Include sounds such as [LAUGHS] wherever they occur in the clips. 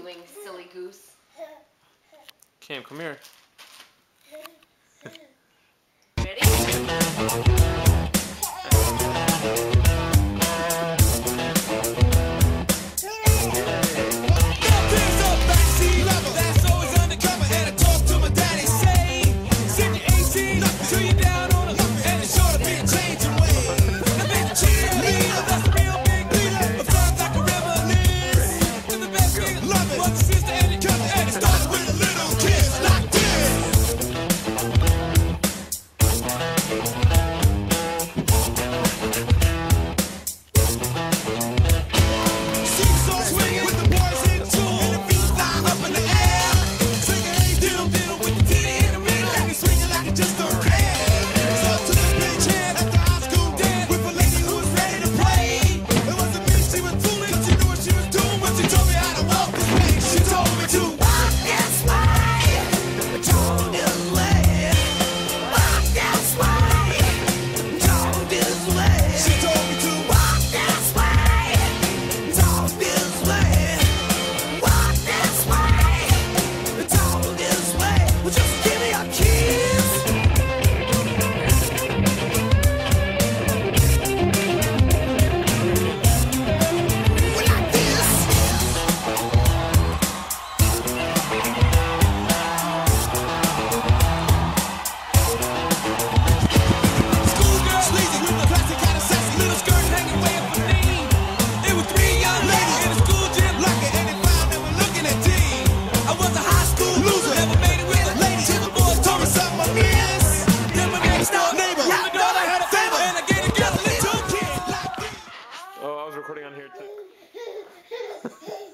doing, silly goose? Kam, come here.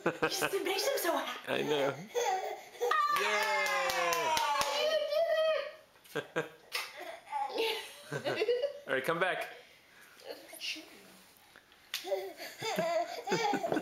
Just it makes him so happy. I know. Yeah! You did it! All right, come back. [LAUGHS]